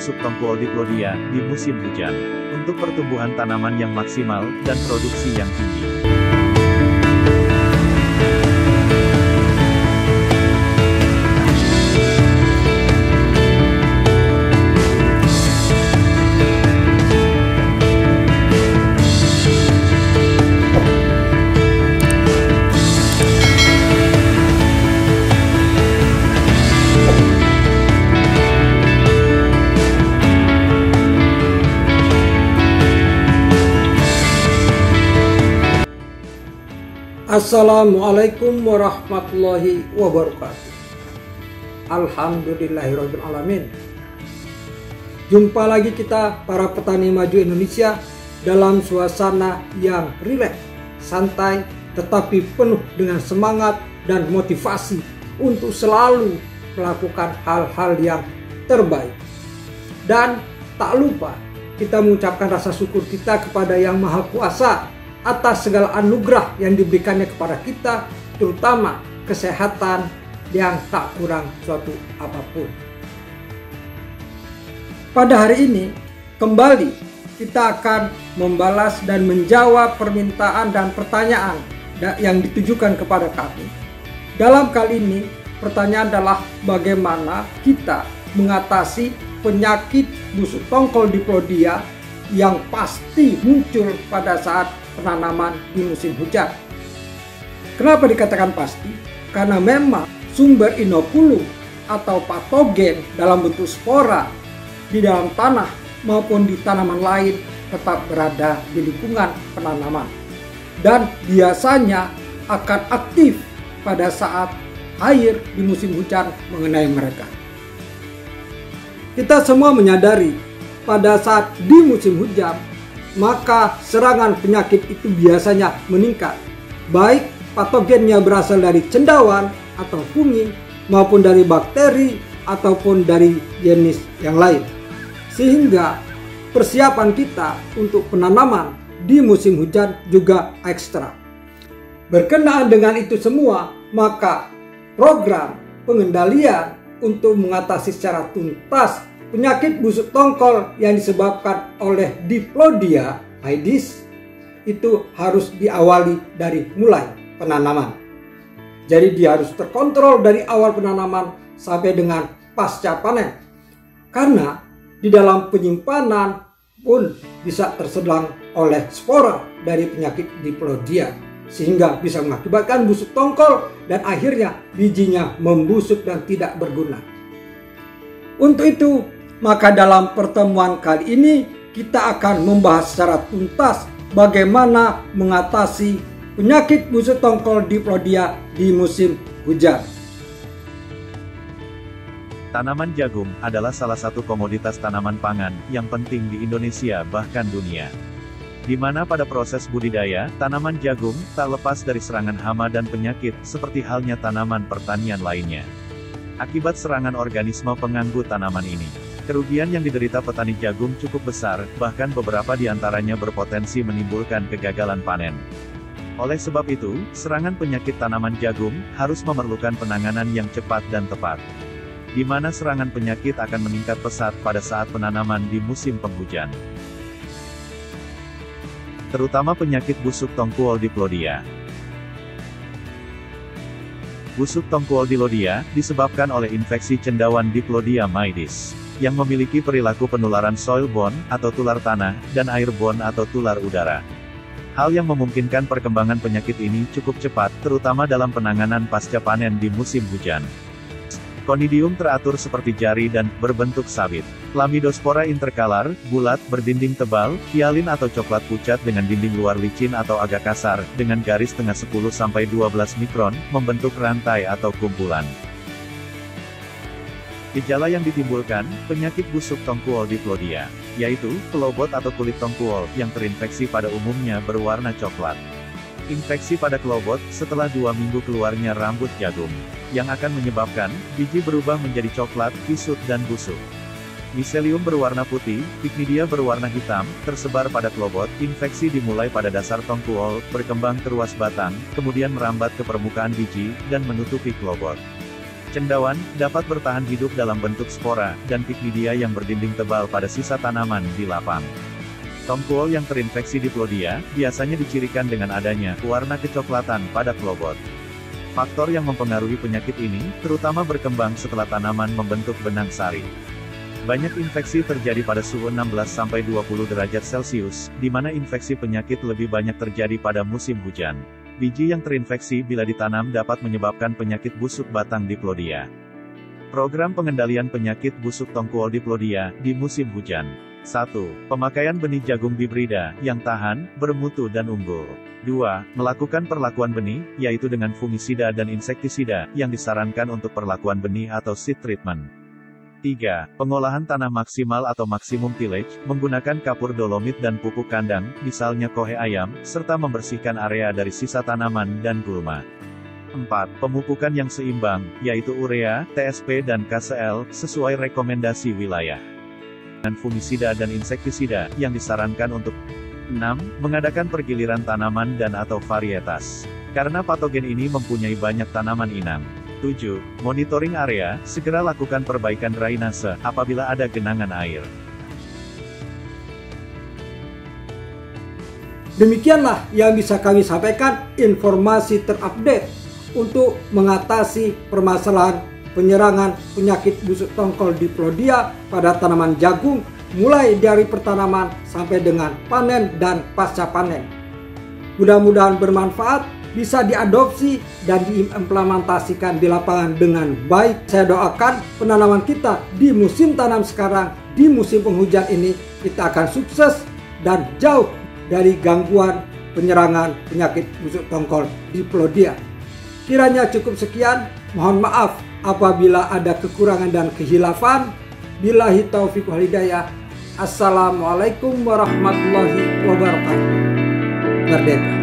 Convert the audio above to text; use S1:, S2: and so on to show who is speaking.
S1: busuk tongkol diplodia di musim hujan, untuk pertumbuhan tanaman yang maksimal dan produksi yang tinggi.
S2: Assalamualaikum warahmatullahi wabarakatuh Alhamdulillahirrahmanirrahim Jumpa lagi kita para petani maju Indonesia dalam suasana yang rileks, santai, tetapi penuh dengan semangat dan motivasi untuk selalu melakukan hal-hal yang terbaik. Dan tak lupa kita mengucapkan rasa syukur kita kepada Yang Maha Kuasa atas segala anugerah yang diberikannya kepada kita, terutama kesehatan yang tak kurang suatu apa pun. Pada hari ini, kembali kita akan membalas dan menjawab permintaan dan pertanyaan yang ditujukan kepada kami. Dalam kali ini, pertanyaan adalah bagaimana kita mengatasi penyakit busuk tongkol diplodia yang pasti muncul pada saat penanaman di musim hujan. Kenapa dikatakan pasti? Karena memang sumber inokulum atau patogen dalam bentuk spora di dalam tanah maupun di tanaman lain tetap berada di lingkungan penanaman. Dan biasanya akan aktif pada saat air di musim hujan mengenai mereka. Kita semua menyadari pada saat di musim hujan maka serangan penyakit itu biasanya meningkat. Baik patogennya berasal dari cendawan atau fungi maupun dari bakteri ataupun dari jenis yang lain. Sehingga persiapan kita untuk penanaman di musim hujan juga ekstra. Berkenaan dengan itu semua, maka program pengendalian untuk mengatasi secara tuntas Penyakit busuk tongkol yang disebabkan oleh Diplodia Aedes itu harus diawali dari mulai penanaman. Jadi dia harus terkontrol dari awal penanaman sampai dengan pasca panen. Karena di dalam penyimpanan pun bisa tersedang oleh spora dari penyakit Diplodia sehingga bisa mengakibatkan busuk tongkol dan akhirnya bijinya membusuk dan tidak berguna. Untuk itu, maka dalam pertemuan kali ini kita akan membahas secara tuntas bagaimana mengatasi penyakit busuk tongkol diplodia di musim hujan.
S1: Tanaman jagung adalah salah satu komoditas tanaman pangan yang penting di Indonesia bahkan dunia. Di mana pada proses budidaya, tanaman jagung tak lepas dari serangan hama dan penyakit seperti halnya tanaman pertanian lainnya. Akibat serangan organisme pengganggu tanaman ini, Kerugian yang diderita petani jagung cukup besar, bahkan beberapa di antaranya berpotensi menimbulkan kegagalan panen. Oleh sebab itu, serangan penyakit tanaman jagung harus memerlukan penanganan yang cepat dan tepat. Di mana serangan penyakit akan meningkat pesat pada saat penanaman di musim penghujan. Terutama penyakit busuk tongkuol diplodia. Busuk tongkuol dilodia disebabkan oleh infeksi cendawan Diplodia maidis yang memiliki perilaku penularan soil-borne, atau tular tanah, dan airborne atau tular udara. Hal yang memungkinkan perkembangan penyakit ini cukup cepat, terutama dalam penanganan pasca panen di musim hujan. Conidium teratur seperti jari dan berbentuk sabit. Lamidospora interkalar, bulat, berdinding tebal, hialin atau coklat pucat dengan dinding luar licin atau agak kasar, dengan garis tengah 10-12 mikron, membentuk rantai atau kumpulan. Gejala yang ditimbulkan, penyakit busuk tongkuol diplodia, yaitu, kelobot atau kulit tongkuol, yang terinfeksi pada umumnya berwarna coklat. Infeksi pada kelobot, setelah dua minggu keluarnya rambut jagung, yang akan menyebabkan, biji berubah menjadi coklat, kisut dan busuk. Miselium berwarna putih, Picnidia berwarna hitam, tersebar pada kelobot, infeksi dimulai pada dasar tongkuol, berkembang ke ruas batang, kemudian merambat ke permukaan biji, dan menutupi kelobot. Cendawan dapat bertahan hidup dalam bentuk spora dan pikmidia yang berdinding tebal pada sisa tanaman di lapang. Tongkuol yang terinfeksi diplodia biasanya dicirikan dengan adanya warna kecoklatan pada klobot. Faktor yang mempengaruhi penyakit ini, terutama berkembang setelah tanaman membentuk benang sari. Banyak infeksi terjadi pada suhu 16-20 derajat Celcius, di mana infeksi penyakit lebih banyak terjadi pada musim hujan. Biji yang terinfeksi bila ditanam dapat menyebabkan penyakit busuk batang diplodia. Program pengendalian penyakit busuk tongkuol diplodia di musim hujan. 1. Pemakaian benih jagung bibrida, yang tahan, bermutu dan unggul. 2. Melakukan perlakuan benih, yaitu dengan fungisida dan insektisida, yang disarankan untuk perlakuan benih atau seed treatment. 3. Pengolahan tanah maksimal atau maksimum tillage, menggunakan kapur dolomit dan pupuk kandang, misalnya kohe ayam, serta membersihkan area dari sisa tanaman dan gulma. 4. Pemupukan yang seimbang, yaitu urea, TSP dan KCL, sesuai rekomendasi wilayah dan fungisida dan insektisida, yang disarankan untuk 6. Mengadakan pergiliran tanaman dan atau varietas. Karena patogen ini mempunyai banyak tanaman inang. 7. Monitoring area, segera lakukan perbaikan drainase, apabila ada genangan air.
S2: Demikianlah yang bisa kami sampaikan informasi terupdate untuk mengatasi permasalahan penyerangan penyakit busuk tongkol diplodia pada tanaman jagung mulai dari pertanaman sampai dengan panen dan pasca panen. Mudah-mudahan bermanfaat, bisa diadopsi dan diimplementasikan di lapangan dengan baik. Saya doakan penanaman kita di musim tanam sekarang, di musim penghujan ini, kita akan sukses dan jauh dari gangguan penyerangan penyakit busuk tongkol diplodia. Kiranya cukup sekian, mohon maaf apabila ada kekurangan dan kehilafan. Billahi taufiq wal. Assalamualaikum warahmatullahi wabarakatuh. Merdeka.